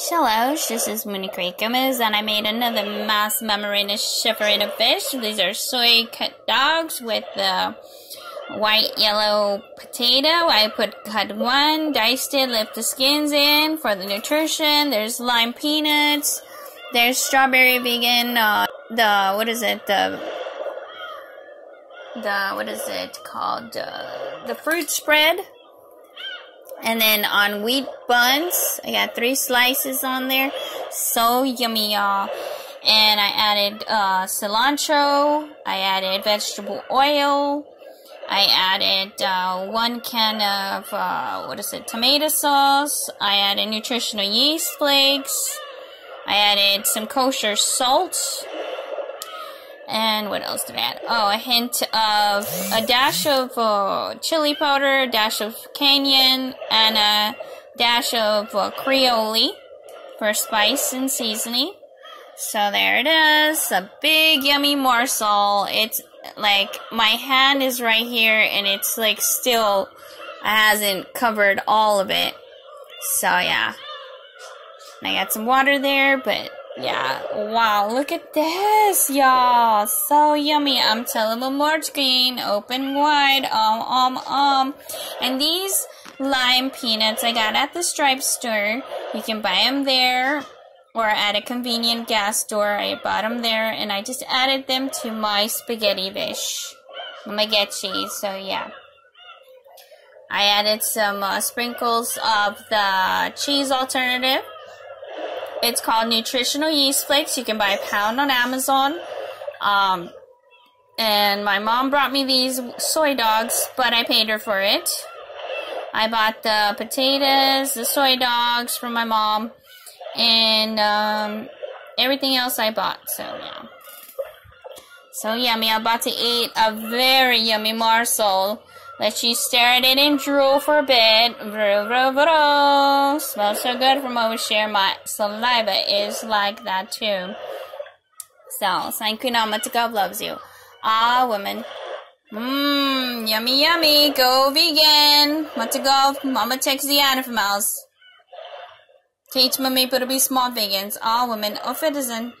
Hello, this is Creek Gomez, and I made another mass memoranda shifferita fish. These are soy cut dogs with the white yellow potato. I put cut one, diced it, lift the skins in for the nutrition. There's lime peanuts. There's strawberry vegan. Uh, the what is it? The the what is it called? Uh, the fruit spread. And then on wheat buns, I got three slices on there. So yummy, y'all. And I added uh, cilantro. I added vegetable oil. I added uh, one can of, uh, what is it, tomato sauce. I added nutritional yeast flakes. I added some kosher salt. And what else I add? Oh, a hint of a dash of uh, chili powder, a dash of cayenne, and a dash of uh, creole for spice and seasoning. So there it is, a big yummy morsel. It's like my hand is right here and it's like still hasn't covered all of it. So yeah. I got some water there, but yeah. Wow, look at this, y'all. So yummy. I'm telling the more screen. Open wide. Um, um, um. And these lime peanuts I got at the stripe store. You can buy them there or at a convenient gas store. I bought them there and I just added them to my spaghetti dish. Spaghetti, so yeah. I added some uh, sprinkles of the cheese alternative. It's called Nutritional Yeast Flakes. You can buy a pound on Amazon. Um, and my mom brought me these soy dogs, but I paid her for it. I bought the potatoes, the soy dogs from my mom, and um, everything else I bought. So, yeah. So yummy. I'm about to eat a very yummy morsel. Let you stare at it and drool for a bit. Vroom, vroom, vroom. Smells so good from overshare. My saliva is like that too. So, thank you, Mama God loves you. Ah, woman. Mmm, yummy, yummy. Go vegan. To go? Mama takes the animals. Teach mommy to be small vegans. All women of citizen.